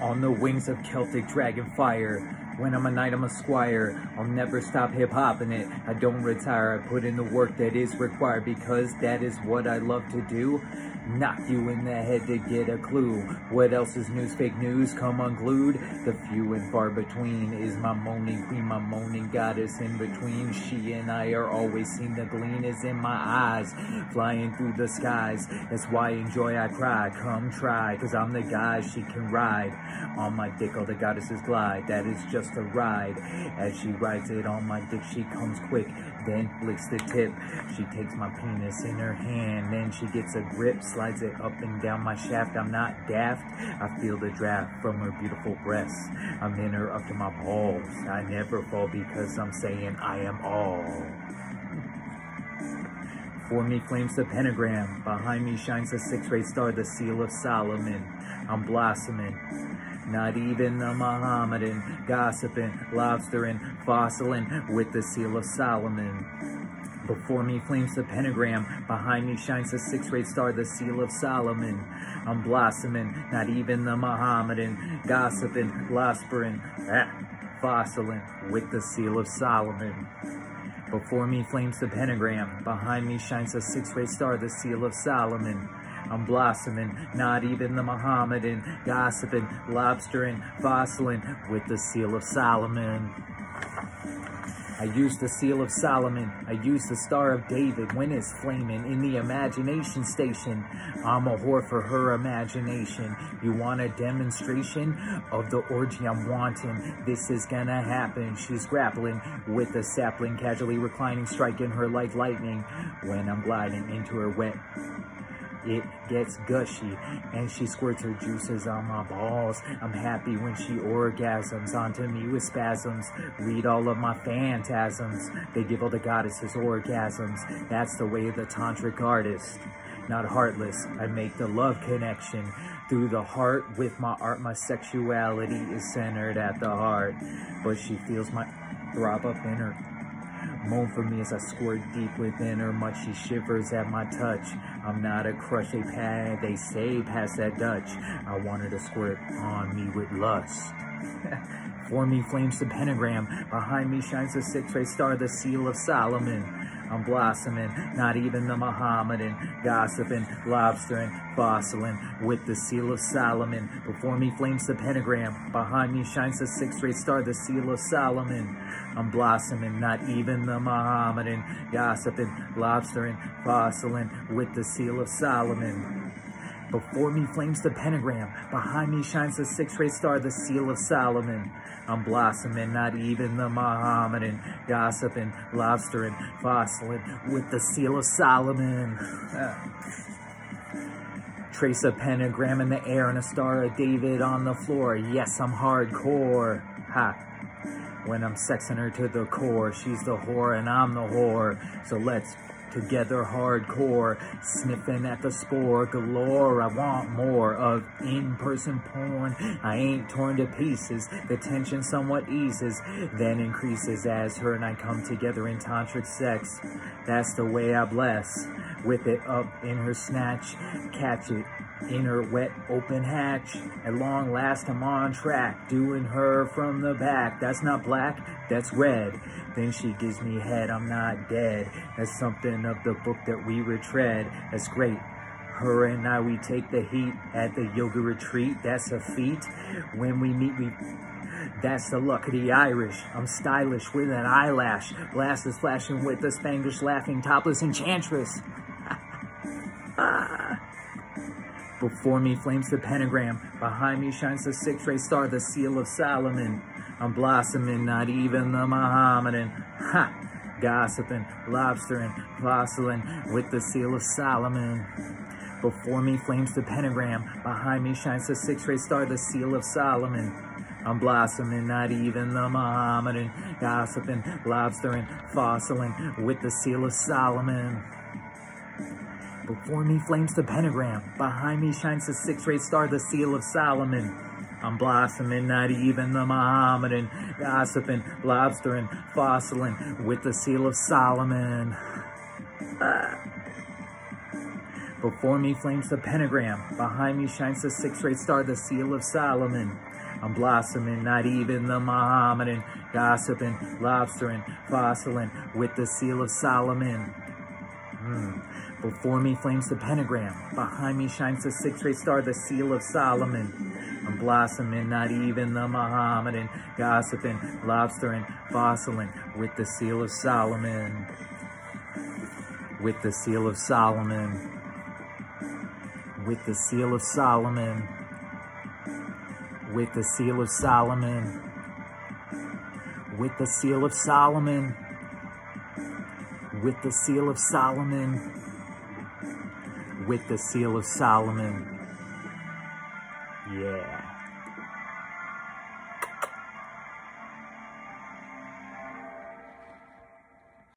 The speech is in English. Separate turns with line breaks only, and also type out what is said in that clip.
On the wings of Celtic dragon fire. When I'm a knight, I'm a squire. I'll never stop hip hopping it. I don't retire. I put in the work that is required because that is what I love to do. Knock you in the head to get a clue. What else is news? Fake news come unglued. The few and far between is my moaning queen, my moaning goddess in between. She and I are always seen. The gleam is in my eyes, flying through the skies. That's why in joy I cry. Come try, cause I'm the guy she can ride. On my dick, all the goddesses glide. That is just a ride. As she rides it on my dick, she comes quick, then licks the tip. She takes my penis in her hand, then she gets a grip slides it up and down my shaft. I'm not daft. I feel the draft from her beautiful breasts. I'm in her up to my balls. I never fall because I'm saying I am all. For me flames the pentagram. Behind me shines the six-ray star, the seal of Solomon. I'm blossoming. Not even the Mohammedan, gossiping, lobstering, fossiling with the seal of Solomon. Before me flames the pentagram, behind me shines the six-rayed star, the seal of Solomon. I'm blossoming, not even the Mohammedan, gossiping, lobstering, ah, fossiling with the seal of Solomon. Before me flames the pentagram, behind me shines a six-rayed star, the seal of Solomon. I'm blossoming, not even the Mohammedan, gossiping, lobstering, fossiling with the seal of Solomon. I use the seal of Solomon. I use the star of David when it's flaming in the imagination station. I'm a whore for her imagination. You want a demonstration of the orgy I'm wanting? This is gonna happen. She's grappling with the sapling, casually reclining, striking her like lightning when I'm gliding into her wet it gets gushy and she squirts her juices on my balls. I'm happy when she orgasms onto me with spasms. Read all of my phantasms. They give all the goddesses orgasms. That's the way of the tantric artist. Not heartless, I make the love connection through the heart with my art. My sexuality is centered at the heart, but she feels my throb up in her Moan for me as I squirt deep within her, much she shivers at my touch. I'm not a crush, they pad, they say past that Dutch. I want her to squirt on me with lust. For me flames the pentagram, behind me shines the six-ray star, the seal of Solomon. I'm blossoming, not even the Mohammedan, gossiping, lobstering, fossiling with the seal of Solomon. Before me flames the pentagram, behind me shines the six-ray star, the seal of Solomon. I'm blossoming, not even the Mohammedan, gossiping, lobstering, fossiling with the seal of Solomon. Before me flames the pentagram, behind me shines the six-ray star, the seal of Solomon. I'm blossoming, not even the Mohammedan, gossiping, lobstering, fossiling with the seal of Solomon. Trace a pentagram in the air and a star of David on the floor. Yes, I'm hardcore. Ha. When I'm sexing her to the core, she's the whore and I'm the whore. So let's together hardcore, sniffing at the spore galore. I want more of in-person porn. I ain't torn to pieces. The tension somewhat eases, then increases as her and I come together in tantric sex. That's the way I bless. Whip it up in her snatch, catch it in her wet open hatch. At long last I'm on track, doing her from the back. That's not black, that's red. Then she gives me head, I'm not dead. That's something of the book that we retread. That's great. Her and I, we take the heat at the yoga retreat. That's a feat. When we meet, we that's the luck of the Irish. I'm stylish with an eyelash. Glasses flashing with the Spanglish laughing topless enchantress. Before me flames the pentagram. Behind me shines the six-ray star, the seal of Solomon. I'm blossoming, not even the Mohammedan. Ha! Gossiping, lobstering, fossiling with the seal of Solomon. Before me flames the pentagram. Behind me shines the six-ray star, the seal of Solomon. I'm blossoming, not even the Mohammedan. Gossiping, lobstering, fossiling with the seal of Solomon. Before me flames the pentagram. Behind me shines the six-ray star, the seal of Solomon. I'm blossoming, not even the Mohammedan, gossiping, lobstering, fossiling with the seal of Solomon. Ah. Before me flames the pentagram, behind me shines the six-ray star, the seal of Solomon. I'm blossoming, not even the Mohammedan, gossiping, lobstering, fossiling with the seal of Solomon. Mm. Before me flames the pentagram, behind me shines the six-ray star, the seal of Solomon. I'm blossoming, not even the Mohammedan, gossiping, lobstering, fossiling with the seal of Solomon. With the seal of Solomon. With the seal of Solomon. With the seal of Solomon. With the seal of Solomon with the seal of Solomon, with the seal of Solomon. Yeah.